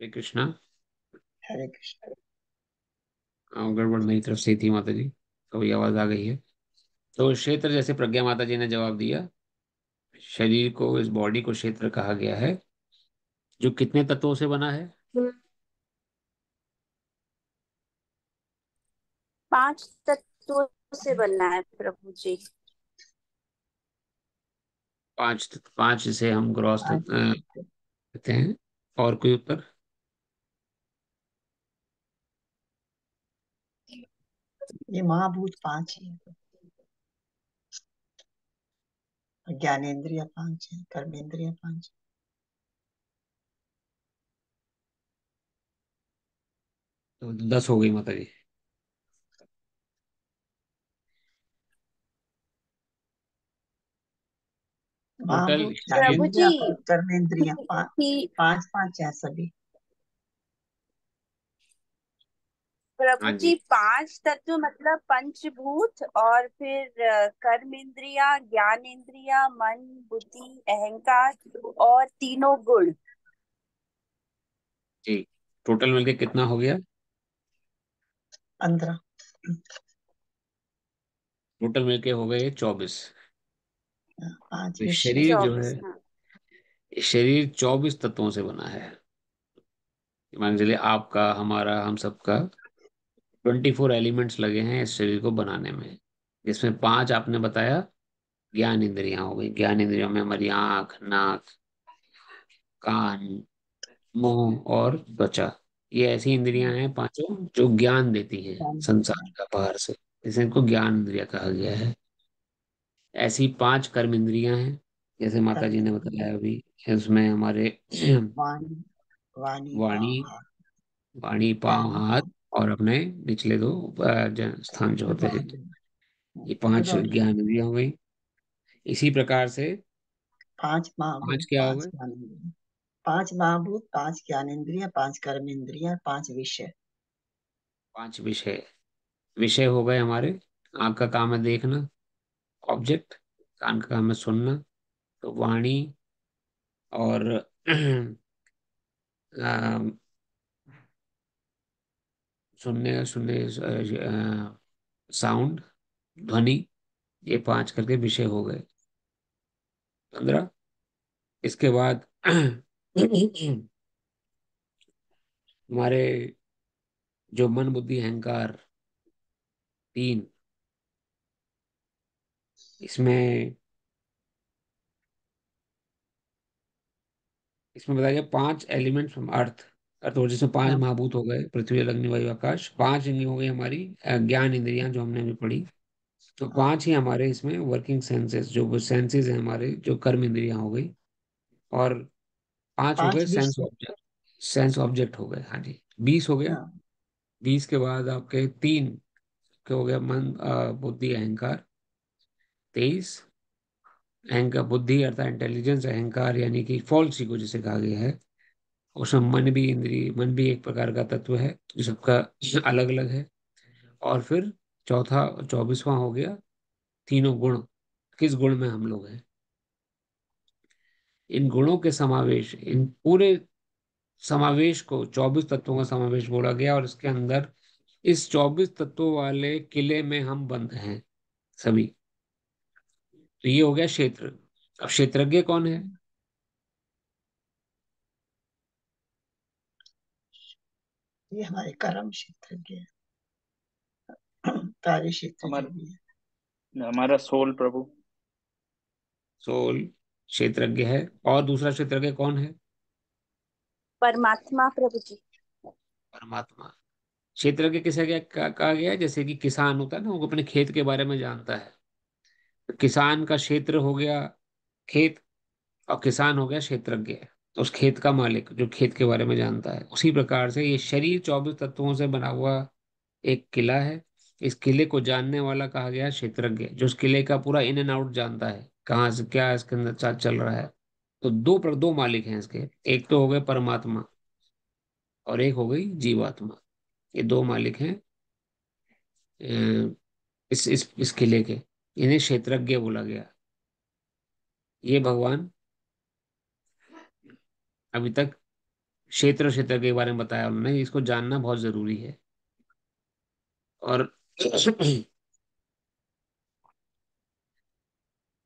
हरे कृष्णा। हरे कृष्ण। हाँ, गड़बड़ मेरी तरफ़ से थी माता जी ये आवाज़ आ गई है। तो क्षेत्र जैसे प्रज्ञा माता जी ने जवाब दिया शरीर को इस बॉडी को क्षेत्र कहा गया है जो कितने तत्वों से बना है? पाँच तत्वों से बनना है प्रभु जी। पाँच पाँच से हम ग्रॉस कहते हैं। और कोई उत्तर? ये महाभूत पाँच है। ज्ञानेन्द्रिय पाँच है कर्मेंद्रिय पाँच तो दस हो गई माता जी। प्रभु जी कर्मेंद्रिय पाँच पाँच है सभी। प्रभु हाँ जी पाँच तत्व मतलब पंचभूत और फिर कर्म इंद्रिया ज्ञान इंद्रिया मन बुद्धि अहंकार और तीनों गुण। जी टोटल मिलके कितना हो गया? पंद्रह। टोटल मिलके हो गए चौबीस। तो शरीर जो है हाँ। शरीर चौबीस तत्वों से बना है। मान चलिए आपका हमारा हम सबका ट्वेंटी फोर एलिमेंट्स लगे हैं इस शरीर को बनाने में। जिसमें पाँच आपने बताया ज्ञान इंद्रियाँ हो गई। ज्ञान इंद्रियों में हमारी आँख नाक कान मुँह और त्वचा। ये ऐसी इंद्रियाँ हैं पाँचों जो ज्ञान देती हैं संसार का बाहर से। जैसे इनको ज्ञान इंद्रिया कहा गया है। ऐसी पाँच कर्म इंद्रियाँ हैं जैसे माता जी ने बताया अभी इसमें हमारे वाणी वाणी पाँव हाथ और अपने निचले दो स्थान जो होते हैं। ये पाँच ज्ञान इंद्रियाँ हो गई। इसी प्रकार से पाँच पाँच क्या हो गए? पाँच महाभूत पाँच ज्ञानेन्द्रिय पाँच कर्मेंद्रिय पाँच विषय। पाँच विषय। विषय हो गए हमारे। आँख का काम है देखना ऑब्जेक्ट कान का काम है सुनना तो वाणी और अम, सुनने सुनने साउंड ध्वनि, ये पाँच करके विषय हो गए। पंद्रह, इसके बाद हमारे जो मन बुद्धि अहंकार, तीन, इसमें इसमें बताया गया पाँच एलिमेंट्स फ्रॉम अर्थ और जिसमें पाँच हाँ, महाभूत हो गए पृथ्वी अग्नि वायु आकाश पाँच इंद्रिय हो गई हमारी अ, ज्ञान इंद्रियाँ जो हमने अभी पढ़ी। तो हाँ, पाँच ही हमारे इसमें वर्किंग सेंसेस जो सेंसेस हैं हमारे जो कर्म इंद्रियाँ हो गई। और पाँच हो पाँच गए सेंस ऑब्जेक्ट सेंस ऑब्जेक्ट हो गए हाँ जी। बीस हो गया। हाँ, बीस के बाद आपके तीन के हो गया मन अ, बुद्धि अहंकार। तेईस अहंकार बुद्धि अर्थात इंटेलिजेंस अहंकार यानी कि फॉल्स ईगो जिसे कहा गया है। उसमें मन भी इंद्रिय, मन भी एक प्रकार का तत्व है, जो सबका अलग अलग है। और फिर चौथा, चौबीसवां हो गया, तीनों गुण। किस गुण में हम लोग हैं? इन गुणों के समावेश, इन पूरे समावेश को, चौबीस तत्वों का समावेश बोला गया और इसके अंदर इस चौबीस तत्वों वाले किले में हम बंद हैं, सभी। तो ये हो गया क्षेत्र। अब क्षेत्रज्ञ कौन है? ये हमारे कर्म क्षेत्र के कार्य क्षेत्र हमारा भी है हमारा सोल प्रभु। सोल क्षेत्रज्ञ है। और दूसरा क्षेत्रज्ञ कौन है? परमात्मा प्रभु जी। परमात्मा। क्षेत्रज्ञ किसे क्या कहा गया जैसे कि किसान होता है ना वो अपने खेत के बारे में जानता है। तो किसान का क्षेत्र हो गया खेत और किसान हो गया क्षेत्रज्ञ। उस खेत का मालिक जो खेत के बारे में जानता है। उसी प्रकार से ये शरीर चौबीस तत्वों से बना हुआ एक किला है। इस किले को जानने वाला कहा गया क्षेत्रज्ञ, जो उस किले का पूरा इन एंड आउट जानता है, कहाँ से क्या इसके अंदर चा- चल रहा है। तो दो पर, दो मालिक हैं इसके, एक तो हो गए परमात्मा और एक हो गई जीवात्मा। ये दो मालिक हैं इस इस इस किले के, इन्हें क्षेत्रज्ञ बोला गया। ये भगवान अभी तक क्षेत्र क्षेत्र के बारे में बताया उन्होंने, इसको जानना बहुत ज़रूरी है। और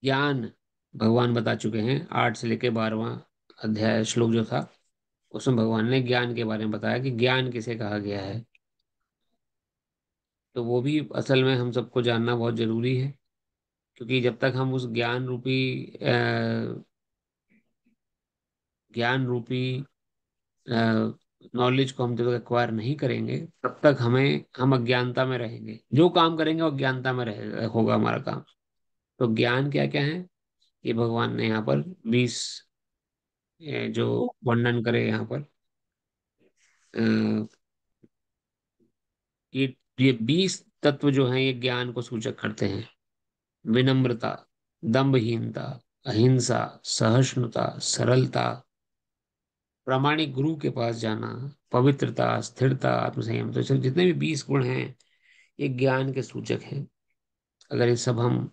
ज्ञान भगवान बता चुके हैं, आठ से लेके बारहवां अध्याय श्लोक जो था, उसमें भगवान ने ज्ञान के बारे में बताया कि ज्ञान किसे कहा गया है। तो वो भी असल में हम सबको जानना बहुत ज़रूरी है, क्योंकि जब तक हम उस ज्ञान रूपी ज्ञान रूपी नॉलेज को हम जब तक एक्वायर नहीं करेंगे, तब तक हमें, हम अज्ञानता में रहेंगे। जो काम करेंगे वो अज्ञानता में रहे, होगा हमारा काम। तो ज्ञान क्या क्या है? ये भगवान ने यहाँ पर बीस जो वर्णन करे यहाँ पर ये ये बीस तत्व जो हैं, ये ज्ञान को सूचक करते हैं। विनम्रता दम्भहीनता अहिंसा, सहिष्णुता, सरलता प्रामाणिक गुरु के पास जाना, पवित्रता, स्थिरता, आत्मसंयम। तो जितने भी बीस गुण हैं, ये ज्ञान के सूचक हैं। अगर ये सब हम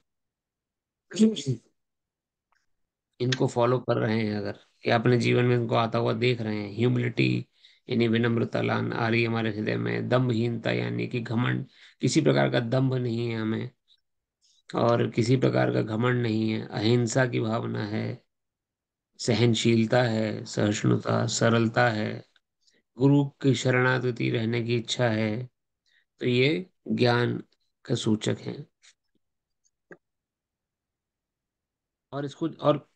इनको फॉलो कर रहे हैं, अगर या अपने जीवन में इनको आता हुआ देख रहे हैं ह्यूमिलिटी यानी विनम्रता, लान आ रही है हमारे हृदय में, दम्भहीनता, यानी कि घमंड, किसी प्रकार का दम्भ नहीं है हमें, और किसी प्रकार का घमंड नहीं है, अहिंसा की भावना है सहनशीलता है, सहिष्णुता, सरलता है, गुरु की शरणागति रहने की इच्छा है तो ये ज्ञान का सूचक है। और इसको, और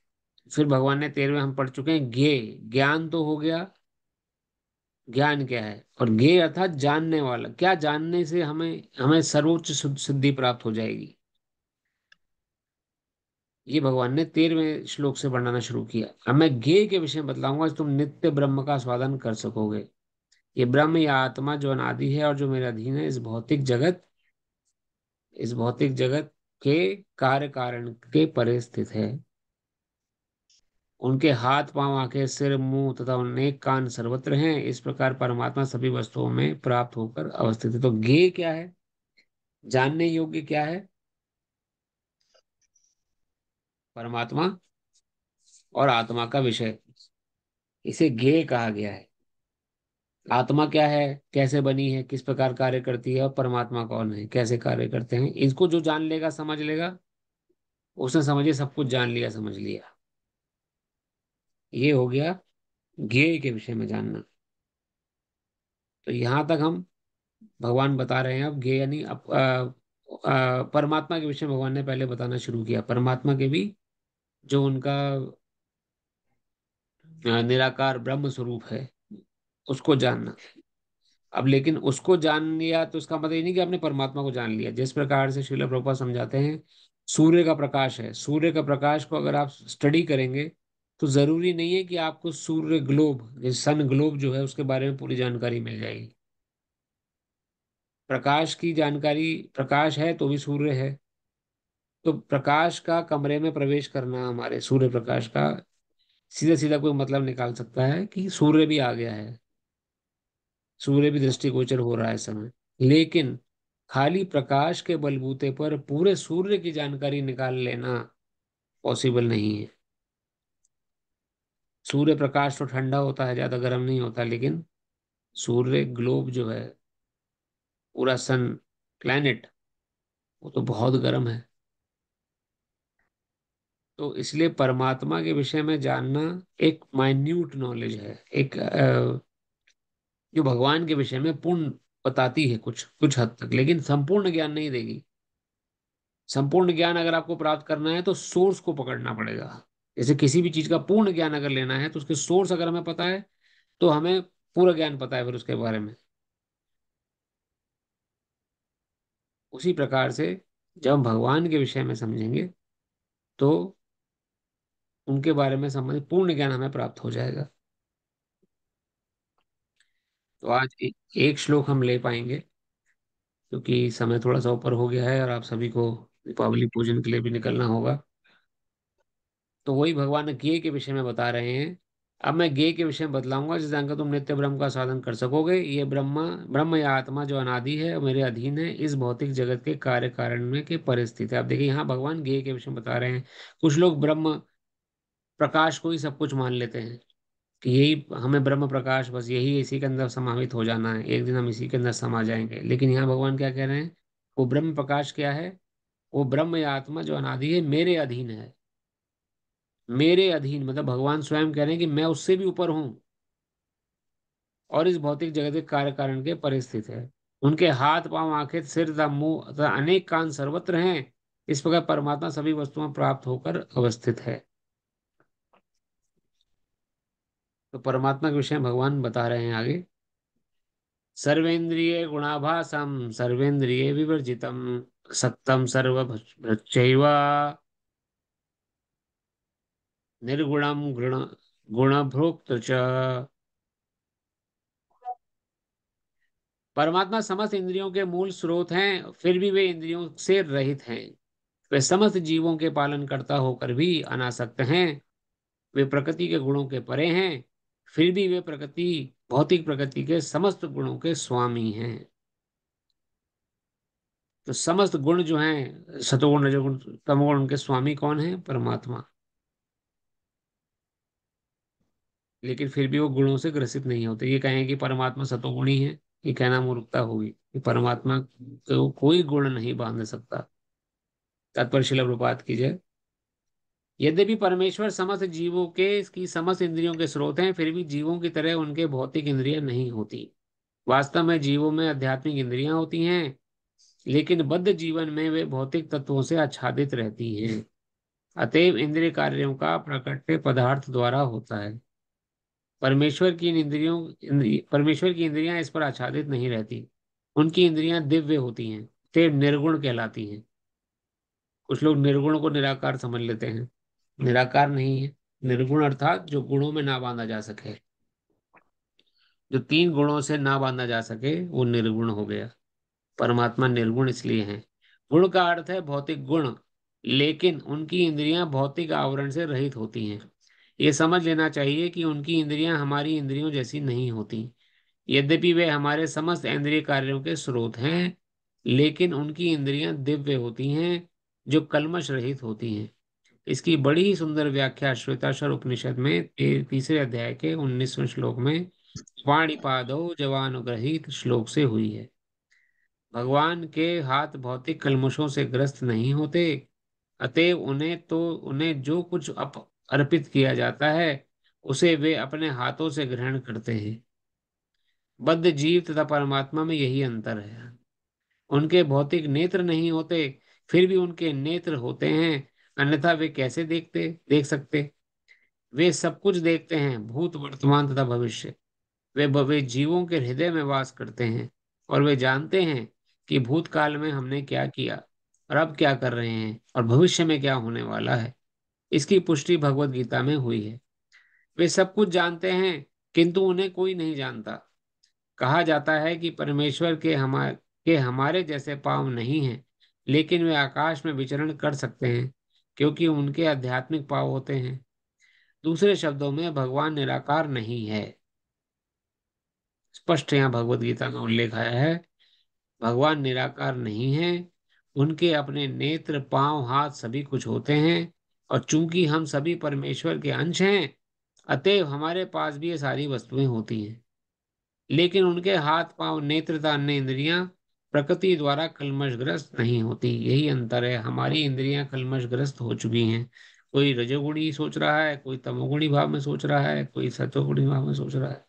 फिर भगवान ने तेरहवें हम पढ़ चुके हैं, ज्ञे, ज्ञान तो हो गया, ज्ञान क्या है? और ज्ञे अर्थात जानने वाला, क्या जानने से हमें हमें सर्वोच्च सिद्धि प्राप्त हो जाएगी? ये भगवान ने तेरहवें श्लोक से वर्णना शुरू किया। अब मैं ज्ञे के विषय में बतलाऊँगा तुम नित्य ब्रह्म का स्वादन कर सकोगे। ये ब्रह्म, या आत्मा जो अनादि है और जो मेरे अधीन है, इस भौतिक जगत, इस भौतिक जगत के कार्य कारण के परे स्थित है। उनके हाथ, पाँव, आँखें, सिर, मुँह तथा अनेक कान सर्वत्र हैं। इस प्रकार परमात्मा सभी वस्तुओं में प्राप्त होकर अवस्थित है। तो गे क्या है? जानने योग्य क्या है? परमात्मा और आत्मा का विषय। इसे गे कहा गया है। आत्मा क्या है, कैसे बनी है, किस प्रकार कार्य करती है और परमात्मा कौन है, कैसे कार्य करते हैं, इसको जो जान लेगा, समझ लेगा, उसने समझिए सब कुछ जान लिया, समझ लिया। ये हो गया ज्ञेय के विषय में जानना। तो यहाँ तक हम भगवान बता रहे हैं, अब ज्ञेय यानी परमात्मा के विषय में भगवान ने पहले बताना शुरू किया। परमात्मा के भी जो उनका निराकार ब्रह्म स्वरूप है, उसको जानना। अब लेकिन उसको जान लिया तो उसका मतलब ये नहीं कि आपने परमात्मा को जान लिया। जिस प्रकार से शिला प्रभुपा समझाते हैं, सूर्य का प्रकाश है। सूर्य का प्रकाश को अगर आप स्टडी करेंगे तो ज़रूरी नहीं है कि आपको सूर्य ग्लोब सन ग्लोब जो है, उसके बारे में पूरी जानकारी मिल जाएगी। प्रकाश की जानकारी, प्रकाश है तो भी सूर्य है। तो प्रकाश का कमरे में प्रवेश करना, हमारे सूर्य प्रकाश का सीधा सीधा कोई मतलब निकाल सकता है कि सूर्य भी आ गया है। सूर्य भी दृष्टिगोचर हो रहा है समय। लेकिन खाली प्रकाश के बलबूते पर पूरे सूर्य की जानकारी निकाल लेना पॉसिबल नहीं है। सूर्य प्रकाश तो ठंडा होता है, ज़्यादा गर्म नहीं होता, लेकिन सूर्य ग्लोब जो है, पूरा सन, प्लैनेट, वो तो बहुत गर्म है। तो इसलिए परमात्मा के विषय में जानना एक माइन्यूट नॉलेज है। एक जो भगवान के विषय में पूर्ण बताती है कुछ कुछ हद तक, लेकिन संपूर्ण ज्ञान नहीं देगी। संपूर्ण ज्ञान अगर आपको प्राप्त करना है तो सोर्स को पकड़ना पड़ेगा। जैसे किसी भी चीज़ का पूर्ण ज्ञान अगर लेना है तो उसके सोर्स अगर हमें पता है तो हमें पूरा ज्ञान पता है फिर उसके बारे में। उसी प्रकार से जब भगवान के विषय में समझेंगे तो उनके बारे में समझ पूर्ण ज्ञान हमें प्राप्त हो जाएगा। तो आज ए, एक श्लोक हम ले पाएँगे क्योंकि समय थोड़ा सा ऊपर हो गया है और आप सभी को दीपावली पूजन के लिए भी निकलना होगा। तो वही भगवान ज्ञे के विषय में बता रहे हैं। अब मैं ज्ञे के विषय में बतलाऊँगा जिस जानकर तुम नित्य ब्रह्म का साधन कर सकोगे ये ब्रह्मा ब्रह्म या आत्मा जो अनादि है मेरे अधीन है इस भौतिक जगत के कार्य कारण में के परिस्थिति आप देखिए यहाँ भगवान ज्ञे के विषय में बता रहे हैं। कुछ लोग ब्रह्म प्रकाश को ही सब कुछ मान लेते हैं कि यही हमें ब्रह्म प्रकाश, बस यही इसी के अंदर समाहित हो जाना है। एक दिन हम इसी के अंदर समा जाएँगे। लेकिन यहाँ भगवान क्या कह रहे हैं? वो ब्रह्म प्रकाश क्या है? वो ब्रह्म या आत्मा जो अनादि है, मेरे अधीन है। मेरे अधीन मतलब भगवान स्वयं कह रहे हैं कि मैं उससे भी ऊपर हूँ। और इस भौतिक जगत के कार्य कारण के परिस्थित है। उनके हाथ, पाँव, आँखें, सिर तथा मुँह तथा अनेक कान सर्वत्र हैं। इस प्रकार परमात्मा सभी वस्तुओं प्राप्त होकर अवस्थित है। तो परमात्मा के विषय भगवान बता रहे हैं आगे। सर्वेंद्रिय गुणाभासम सर्वेंद्रिय विवर्जितम सत्तम सर्व निर्गुणम गुण, गुणभोक्त परमात्मा समस्त इंद्रियों के मूल स्रोत हैं, फिर भी वे इंद्रियों से रहित हैं। वे समस्त जीवों के पालन करता होकर भी अनासक्त हैं। वे प्रकृति के गुणों के परे हैं। फिर भी वे प्रकृति भौतिक प्रकृति के समस्त गुणों के स्वामी हैं। तो समस्त गुण जो हैं, सतोगुण, रजोगुण, तमोगुण उनके स्वामी कौन है? परमात्मा। लेकिन फिर भी वो गुणों से ग्रसित नहीं होते। ये कहें कि परमात्मा सतोगुणी है, ये कहना मूर्खता होगी कि परमात्मा को कोई गुण नहीं बाँध सकता। तत्पर शिला प्रपात की जय यद्यपि परमेश्वर समस्त जीवों के इसकी समस्त इंद्रियों के स्रोत हैं, फिर भी जीवों की तरह उनके भौतिक इंद्रियाँ नहीं होती। वास्तव में जीवों में आध्यात्मिक इंद्रियाँ होती हैं, लेकिन बद्ध जीवन में वे भौतिक तत्वों से आच्छादित रहती हैं। अतएव इंद्रिय कार्यों का प्रकट पदार्थ द्वारा होता है। परमेश्वर की इन इंद्रियों परमेश्वर की इंद्रियाँ इस पर आच्छादित नहीं रहती। उनकी इंद्रियाँ दिव्य होती हैं ते निर्गुण कहलाती हैं। कुछ लोग निर्गुण को निराकार समझ लेते हैं। निराकार नहीं है, निर्गुण अर्थात जो गुणों में ना बांधा जा सके। जो तीन गुणों से ना बांधा जा सके, वो निर्गुण हो गया। परमात्मा निर्गुण इसलिए है। गुण का अर्थ है भौतिक गुण, लेकिन उनकी इंद्रियाँ भौतिक आवरण से रहित होती हैं। ये समझ लेना चाहिए कि उनकी इंद्रियाँ हमारी इंद्रियों जैसी नहीं होती। यद्यपि वे हमारे समस्त इंद्रिय कार्यों के स्रोत हैं, लेकिन उनकी इंद्रियाँ दिव्य होती हैं, जो कलमश रहित होती हैं। इसकी बड़ी ही सुंदर व्याख्या श्वेताश्वर उपनिषद में तीसरे अध्याय के उन्नीसवें श्लोक में, वाणिपादो जवानुग्रहित श्लोक से हुई है। भगवान के हाथ भौतिक कलमशों से ग्रस्त नहीं होते, अतएव उन्हें तो उन्हें जो कुछ अप, अर्पित किया जाता है, उसे वे अपने हाथों से ग्रहण करते हैं। बद्ध जीव तथा परमात्मा में यही अंतर है। उनके भौतिक नेत्र नहीं होते, फिर भी उनके नेत्र होते हैं अन्यथा वे कैसे देखते, देख सकते? वे सब कुछ देखते हैं, भूत वर्तमान तथा भविष्य। वे वे जीवों के हृदय में वास करते हैं और वे जानते हैं कि भूतकाल में हमने क्या किया और अब क्या कर रहे हैं और भविष्य में क्या होने वाला है। इसकी पुष्टि भगवत गीता में हुई है। वे सब कुछ जानते हैं, किंतु उन्हें कोई नहीं जानता। कहा जाता है कि परमेश्वर के हमारे के हमारे जैसे पाव नहीं हैं, लेकिन वे आकाश में विचरण कर सकते हैं। क्योंकि उनके आध्यात्मिक पाव होते हैं। दूसरे शब्दों में, भगवान निराकार नहीं है। स्पष्ट यहाँ भगवत गीता में उल्लेख आया है, भगवान निराकार नहीं है, उनके अपने नेत्र, पाँव, हाथ सभी कुछ होते हैं, और चूँकि हम सभी परमेश्वर के अंश हैं, अतएव हमारे पास भी ये सारी वस्तुएँ होती हैं। लेकिन उनके हाथ, पाँव, नेत्र अन्य इंद्रियाँ प्रकृति द्वारा कलमशग्रस्त नहीं होती। यही अंतर है। हमारी इंद्रियाँ कलमशग्रस्त हो चुकी हैं। कोई रजोगुणी सोच रहा है, कोई तमोगुणी भाव में सोच रहा है, कोई सतोगुणी भाव में सोच रहा है।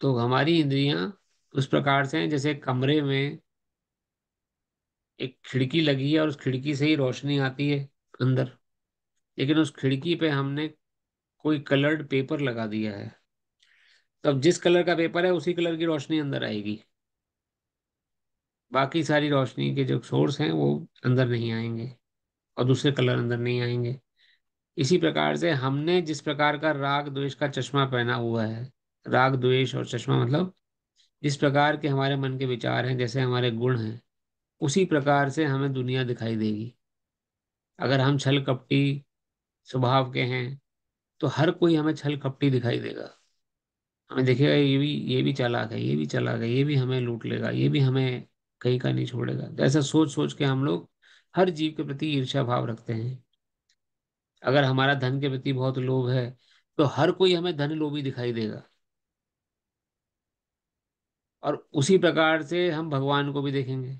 तो हमारी इंद्रियाँ उस प्रकार से हैं, जैसे कमरे में एक खिड़की लगी है और उस खिड़की से ही रोशनी आती है अंदर। लेकिन उस खिड़की पे हमने कोई कलर्ड पेपर लगा दिया है। तब जिस कलर का पेपर है, उसी कलर की रोशनी अंदर आएगी। बाकी सारी रोशनी के जो सोर्स हैं, वो अंदर नहीं आएँगे और दूसरे कलर अंदर नहीं आएँगे। इसी प्रकार से हमने जिस प्रकार का राग द्वेष का चश्मा पहना हुआ है, राग द्वेष और चश्मा मतलब जिस प्रकार के हमारे मन के विचार हैं, जैसे हमारे गुण हैं, उसी प्रकार से हमें दुनिया दिखाई देगी। अगर हम छल कपटी स्वभाव के हैं तो हर कोई हमें छल कपटी दिखाई देगा। हमें देखेगा ये भी ये भी चालाक है, ये भी चालाक है, ये भी हमें लूट लेगा, ये भी हमें कहीं का नहीं छोड़ेगा। तो ऐसा सोच सोच के हम लोग हर जीव के प्रति ईर्ष्या भाव रखते हैं। अगर हमारा धन के प्रति बहुत लोभ है तो हर कोई हमें धन लोभी दिखाई देगा। और उसी प्रकार से हम भगवान को भी देखेंगे।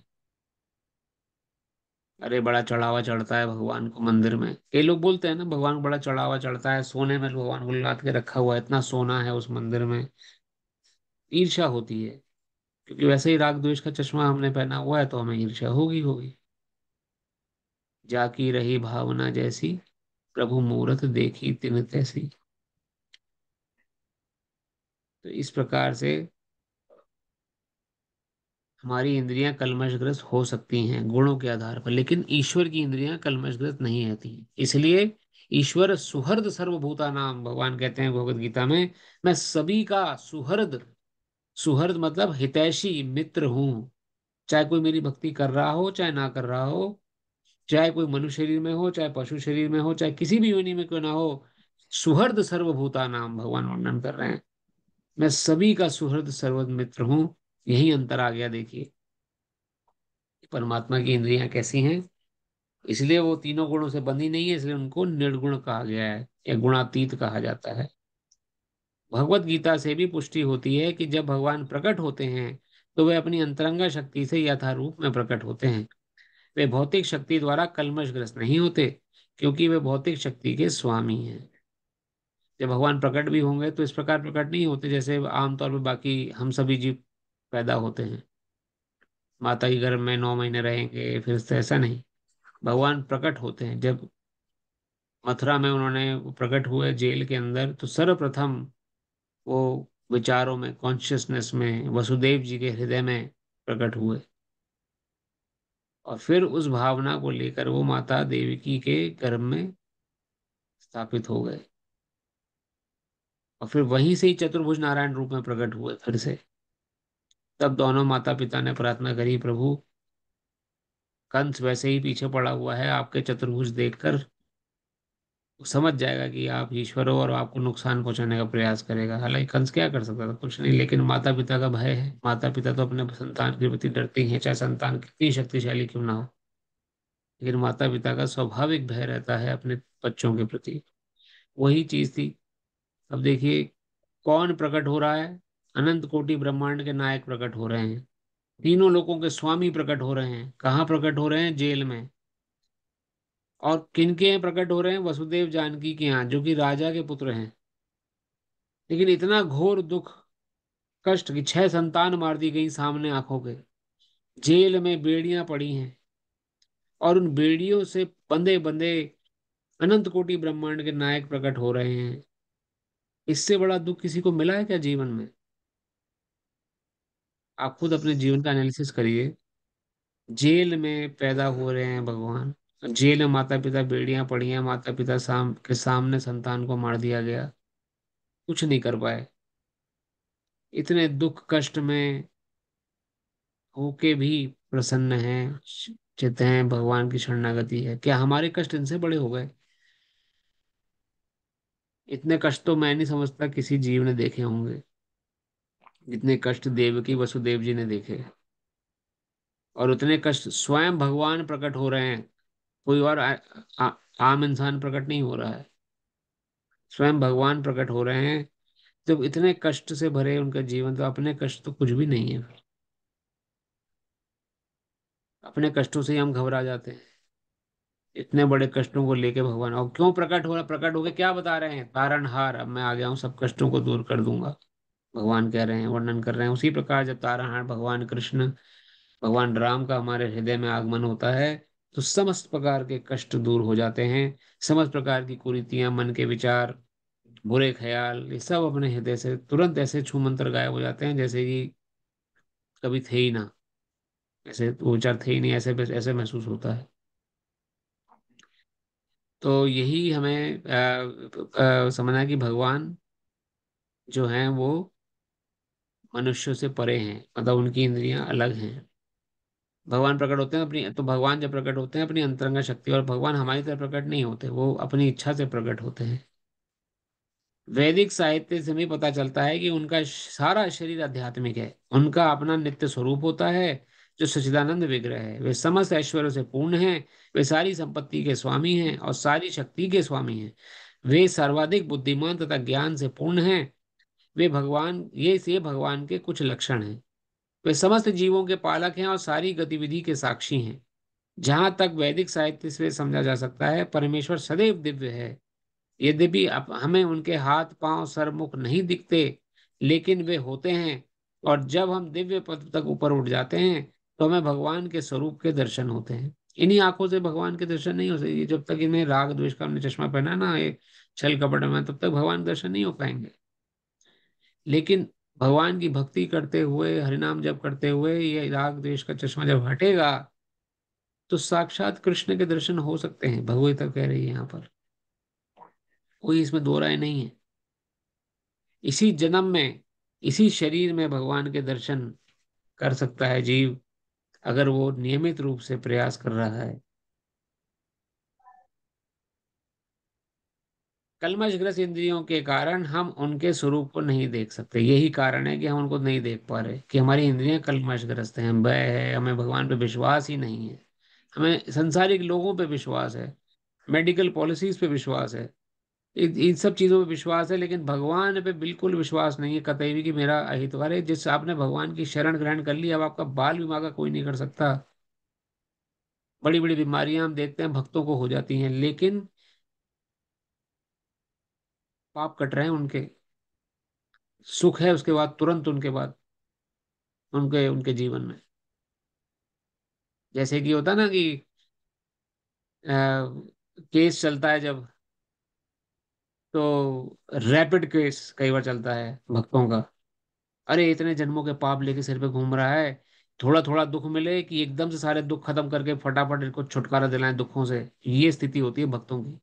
अरे बड़ा चढ़ावा चढ़ता है भगवान को मंदिर में। कई लोग बोलते हैं ना, भगवान को बड़ा चढ़ावा चढ़ता है, सोने में भगवान को लाद के रखा हुआ है, इतना सोना है उस मंदिर में। ईर्ष्या होती है, क्योंकि वैसे ही राग द्वेष का चश्मा हमने पहना हुआ है तो हमें ईर्ष्या होगी होगी। जाकी रही भावना जैसी, प्रभु मूरत देखी तिन तैसी। तो इस प्रकार से हमारी इंद्रियाँ कलमशग्रस्त हो सकती हैं, गुणों के आधार पर, लेकिन ईश्वर की इंद्रियाँ कलमशग्रस्त नहीं रहती इसलिए ईश्वर सुहृद सर्वभूता नाम भगवान कहते हैं भगवत गीता में, मैं सभी का सुहृद सुहृद मतलब हितैषी मित्र हूँ। चाहे कोई मेरी भक्ति कर रहा हो, चाहे ना कर रहा हो, चाहे कोई मनुष्य शरीर में हो, चाहे पशु शरीर में हो, चाहे किसी भी योनि में क्यों ना हो, सुहृद सर्वभूता नाम भगवान वर्णन कर रहे हैं। मैं सभी का सुहृद सर्वद मित्र हूँ। यही अंतर आ गया देखिए। परमात्मा की इंद्रियाँ कैसी हैं? इसलिए वो तीनों गुणों से बंधी नहीं है, इसलिए उनको निर्गुण कहा गया है, या गुणातीत कहा जाता है। भगवत गीता से भी पुष्टि होती है कि जब भगवान प्रकट होते हैं तो वे अपनी अंतरंगा शक्ति से यथारूप में प्रकट होते हैं। वे भौतिक शक्ति द्वारा कलमशग्रस्त नहीं होते, क्योंकि वे भौतिक शक्ति के स्वामी हैं। जब भगवान प्रकट भी होंगे तो इस प्रकार प्रकट नहीं होते, जैसे आमतौर पर बाकी हम सभी जीव पैदा होते हैं। माता के गर्भ में नौ महीने रहेंगे, फिर से ऐसा नहीं। भगवान प्रकट होते हैं। जब मथुरा में उन्होंने प्रकट हुए जेल के अंदर तो सर्वप्रथम वो विचारों में कॉन्शियसनेस में, वसुदेव जी के हृदय में प्रकट हुए। और फिर उस भावना को लेकर वो माता देवकी के गर्भ में स्थापित हो गए। और फिर वहीं से ही चतुर्भुज नारायण रूप में प्रकट हुए, फिर से। तब दोनों माता पिता ने प्रार्थना करी, प्रभु, कंस वैसे ही पीछे पड़ा हुआ है, आपके चतुर्भुज देखकर समझ जाएगा कि आप ईश्वर हो और आपको नुकसान पहुँचाने का प्रयास करेगा। हालाँकि कंस क्या कर सकता था? कुछ नहीं, लेकिन माता पिता का भय है। माता पिता तो अपने संतान के प्रति डरते ही हैं, चाहे संतान कितनी शक्तिशाली क्यों ना हो। लेकिन माता पिता का स्वाभाविक भय रहता है अपने बच्चों के प्रति। वही चीज़ थी। अब देखिए, कौन प्रकट हो रहा है? अनंत कोटि ब्रह्मांड के नायक प्रकट हो रहे हैं। तीनों लोगों के स्वामी प्रकट हो रहे हैं। कहाँ प्रकट हो रहे हैं? जेल में। और किनके प्रकट हो रहे हैं? वसुदेव जानकी के यहाँ, जो कि राजा के पुत्र हैं। लेकिन इतना घोर दुख, कष्ट की छह संतान मार दी गई सामने आँखों के। जेल में बेड़ियाँ पड़ी हैं। और उन बेड़ियों से बंधे बंधे अनंत कोटि ब्रह्मांड के नायक प्रकट हो रहे हैं। इससे बड़ा दुख किसी को मिला है क्या जीवन में? आप खुद अपने जीवन का एनालिसिस करिए। जेल में पैदा हो रहे हैं भगवान। जेल में माता पिता बेड़ियाँ पड़ी हैं माता पिता साम, के सामने संतान को मार दिया गया। कुछ नहीं कर पाए। इतने दुख कष्ट में होके भी प्रसन्न हैं चित हैं, भगवान की शरणागति है। क्या हमारे कष्ट इनसे बड़े हो गए? इतने कष्ट तो मैं नहीं समझता किसी जीव ने देखे होंगे। जितने कष्ट देव की वसुदेव जी ने देखे। और उतने कष्ट स्वयं भगवान प्रकट हो रहे हैं। कोई और आम इंसान प्रकट नहीं हो रहा है। स्वयं भगवान प्रकट हो रहे हैं। जब इतने कष्ट से भरे उनका जीवन तो अपने कष्ट तो कुछ भी नहीं है। अपने कष्टों से ही हम घबरा जाते हैं। इतने बड़े कष्टों को लेके भगवान, और क्यों प्रकट हो रहा प्रकट होके क्या बता रहे हैं? तारणहार, अब मैं आ गया हूँ, सब कष्टों को दूर कर दूँगा। भगवान कह रहे हैं, वर्णन कर रहे हैं। उसी प्रकार जब तारणहार भगवान कृष्ण, भगवान राम का हमारे हृदय में आगमन होता है तो समस्त प्रकार के कष्ट दूर हो जाते हैं। समस्त प्रकार की कुरीतियाँ, मन के विचार, बुरे ख्याल, ये सब अपने हृदय से तुरंत ऐसे छू मंत्र गायब हो जाते हैं, जैसे कि कभी थे ही ना। ऐसे वो विचार थे ही नहीं, ऐसे ऐसे महसूस होता है। तो यही हमें समझना है कि भगवान जो हैं वो मनुष्यों से परे हैं मतलब उनकी इंद्रियाँ अलग हैं। भगवान प्रकट होते हैं, अपनी तो भगवान जब प्रकट होते हैं, अपनी अंतरंगा शक्ति, और भगवान हमारी तरह प्रकट नहीं होते, वो अपनी इच्छा से प्रकट होते हैं। वैदिक साहित्य से भी पता चलता है कि उनका सारा शरीर आध्यात्मिक है। उनका अपना नित्य स्वरूप होता है, जो सचिदानंद विग्रह है। वे समस्त ऐश्वर्य से पूर्ण हैं, वे सारी संपत्ति के स्वामी हैं, और सारी शक्ति के स्वामी हैं। वे सर्वाधिक बुद्धिमान तथा ज्ञान से पूर्ण हैं वे भगवान, ये से भगवान के कुछ लक्षण हैं। वे समस्त जीवों के पालक हैं और सारी गतिविधि के साक्षी हैं। जहाँ तक वैदिक साहित्य से समझा जा सकता है, परमेश्वर सदैव दिव्य है। यद्यपि हमें उनके हाथ, पाँव, सर, मुख नहीं दिखते, लेकिन वे होते हैं। और जब हम दिव्य पद तक ऊपर उठ जाते हैं तो हमें भगवान के स्वरूप के दर्शन होते हैं। इन्हीं आँखों से भगवान के दर्शन नहीं हो सकते जब तक इन्हें राग, द्वेष का चश्मा पहना ना ये छल कपट में, तब तक भगवान दर्शन नहीं हो पाएँगे। लेकिन भगवान की भक्ति करते हुए, हरिनाम जब करते हुए, ये राग द्वेष का चश्मा जब हटेगा तो साक्षात कृष्ण के दर्शन हो सकते हैं। भगवता कह रही है यहाँ पर। कोई इसमें दो राय नहीं है। इसी जन्म में, इसी शरीर में भगवान के दर्शन कर सकता है जीव, अगर वो नियमित रूप से प्रयास कर रहा है। कलमशग्रस्त इंद्रियों के कारण हम उनके स्वरूप को नहीं देख सकते। यही कारण है कि हम उनको नहीं देख पा रहे कि हमारी इंद्रियाँ कलमशग्रस्त हैं भय है, हमें भगवान पे विश्वास ही नहीं है। हमें संसारिक लोगों पे विश्वास है, मेडिकल पॉलिसीज़ पे विश्वास है। इन सब चीज़ों पे विश्वास है, लेकिन भगवान पे बिल्कुल विश्वास नहीं है। कतई भी कि मेरा अहितवर है, जिस आपने भगवान की शरण ग्रहण कर ली, अब आपका बाल विवाह का कोई नहीं कर सकता। बड़ी बड़ी बीमारियाँ हम देखते हैं, भक्तों को हो जाती हैं, लेकिन पाप कट रहे हैं उनके सुख है उसके बाद तुरंत उनके बाद उनके उनके जीवन में। जैसे कि होता ना कि आ, केस चलता है जब तो रैपिड केस कई बार चलता है भक्तों का। अरे इतने जन्मों के पाप लेके सिर पे घूम रहा है थोड़ा थोड़ा दुख मिले कि एकदम से सारे दुख खत्म करके फटाफट इनको छुटकारा दिलाएँ दुखों से ये स्थिति होती है भक्तों की।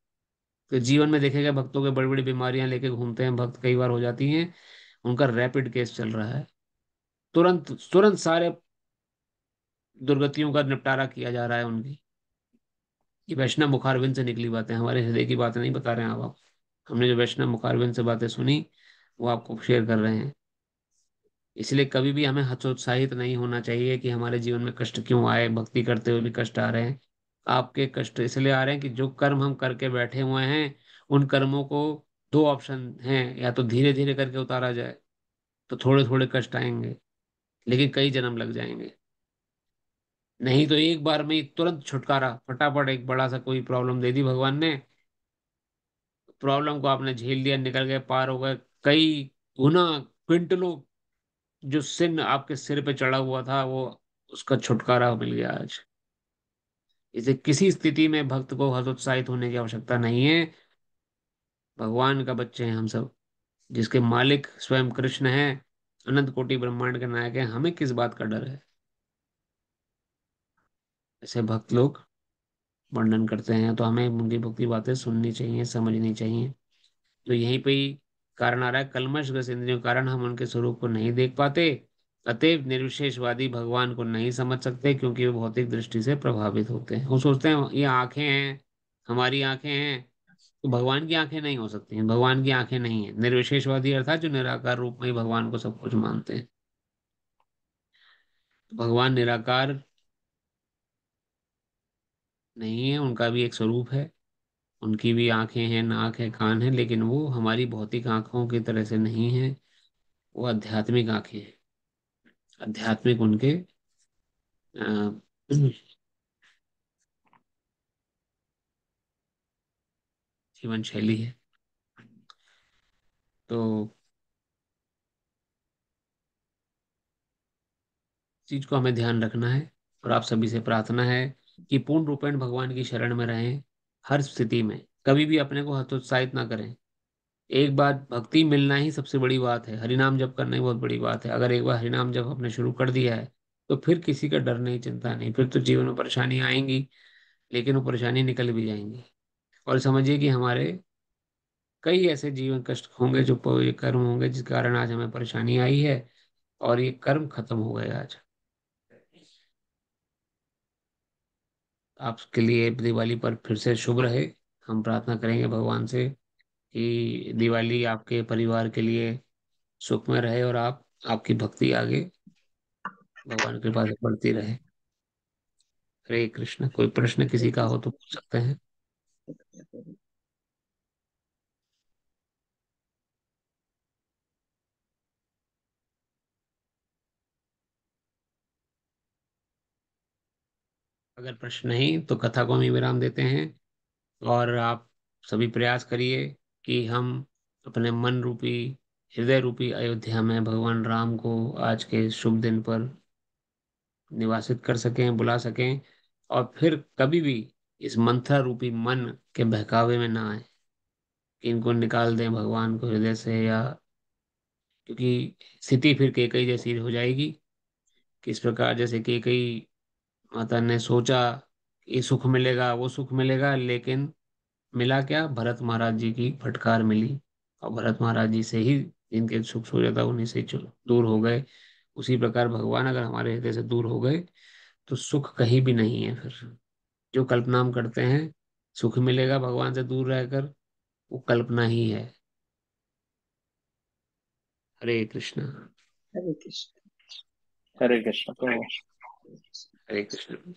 तो जीवन में देखेगा भक्तों के बड़ी बड़ी बीमारियाँ लेके घूमते हैं, भक्त कई बार हो जाती हैं, उनका रैपिड केस चल रहा है। तुरंत तुरंत सारे दुर्गतियों का निपटारा किया जा रहा है उनकी। ये वैष्णव मुखारविंद से निकली बातें, हमारे हृदय की बातें नहीं बता रहे हैं आप। आप हमने जो वैष्णव मुखारविंद से बातें सुनी, वो आपको शेयर कर रहे हैं। इसलिए कभी भी हमें हतोत्साहित नहीं होना चाहिए कि हमारे जीवन में कष्ट क्यों आए, भक्ति करते हुए भी कष्ट आ रहे हैं। आपके कष्ट इसलिए आ रहे हैं कि जो कर्म हम करके बैठे हुए हैं, उन कर्मों को दो ऑप्शन हैं, या तो धीरे धीरे करके उतारा जाए तो थोड़े थोड़े कष्ट आएँगे, लेकिन कई जन्म लग जाएँगे। नहीं तो एक बार में तुरंत छुटकारा, फटाफट एक बड़ा सा कोई प्रॉब्लम दे दी भगवान ने। प्रॉब्लम को आपने झेल लिया, निकल गए, पार हो गए। कई गुना, क्विंटलों जो सिन आपके सिर पे चढ़ा हुआ था, वो उसका छुटकारा मिल गया आज। इसे किसी स्थिति में भक्त को हतोत्साहित होने की आवश्यकता नहीं है। भगवान का बच्चे हैं हम सब, जिसके मालिक स्वयं कृष्ण है, अनंत कोटि ब्रह्मांड के नायक है, हमें किस बात का डर है? ऐसे भक्त लोग वर्णन करते हैं तो हमें उनकी भक्ति बातें सुननी चाहिए, समझनी चाहिए। तो यहीं पे ही कारण आ रहा है, कलमश ग्रस्त इंद्रियों के कारण हम उनके स्वरूप को नहीं देख पाते। अतएव निर्विशेषवादी भगवान को नहीं समझ सकते क्योंकि वे भौतिक दृष्टि से प्रभावित होते हैं। वो सोचते हैं, ये आँखें हैं, हमारी आँखें हैं। तो भगवान की आँखें नहीं हो सकती हैं। भगवान की आँखें नहीं है। निर्विशेषवादी अर्थात जो निराकार रूप में भगवान को सब कुछ मानते हैं। भगवान निराकार नहीं है, उनका भी एक स्वरूप है। उनकी भी आँखें हैं, नाक है, कान है, लेकिन वो हमारी भौतिक आँखों की तरह से नहीं है। वो आध्यात्मिक आँखें हैं। आध्यात्मिक उनके जीवन शैली है। तो चीज़ को हमें ध्यान रखना है और आप सभी से प्रार्थना है कि पूर्ण रूपेण भगवान की शरण में रहें हर स्थिति में। कभी भी अपने को हतोत्साहित ना करें। एक बार भक्ति मिलना ही सबसे बड़ी बात है। हरिनाम जप करना ही बहुत बड़ी बात है। अगर एक बार हरिनाम जप आपने शुरू कर दिया है तो फिर किसी का डर नहीं, चिंता नहीं। फिर तो जीवन में परेशानी आएँगी, लेकिन वो परेशानी निकल भी जाएँगी। और समझिए कि हमारे कई ऐसे जीवन कष्ट होंगे, जो ये कर्म होंगे, जिस कारण आज हमें परेशानी आई है, और ये कर्म खत्म हो गए आज। आपके लिए दिवाली पर फिर से शुभ रहे। हम प्रार्थना करेंगे भगवान से। कि दिवाली आपके परिवार के लिए सुख में रहे और आप, आपकी भक्ति आगे भगवान के पास बढ़ती रहे। हरे कृष्ण, कोई प्रश्न किसी का हो तो पूछ सकते हैं। अगर प्रश्न नहीं तो कथा को हम विराम देते हैं और आप सभी प्रयास करिए कि हम अपने मन रूपी, हृदय रूपी अयोध्या में भगवान राम को आज के शुभ दिन पर निवासित कर सकें, बुला सकें और फिर कभी भी इस मंथरा रूपी मन के बहकावे में ना आए कि इनको निकाल दें भगवान को हृदय से या क्योंकि स्थिति फिर केकई जैसी हो जाएगी किस प्रकार जैसे केकई माता ने सोचा ये सुख मिलेगा, वो सुख मिलेगा, लेकिन मिला क्या? भरत महाराज जी की फटकार मिली और भरत महाराज जी से ही जिनके सुख सूर्य था उन्हीं से दूर हो गए। उसी प्रकार भगवान अगर हमारे हृदय से दूर हो गए तो सुख कहीं भी नहीं है फिर। जो कल्पना हम करते हैं सुख मिलेगा भगवान से दूर रहकर वो कल्पना ही है। हरे कृष्ण। हरे कृष्ण। हरे कृष्ण। हरे कृष्ण। हरे कृष्ण।